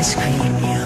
ice cream,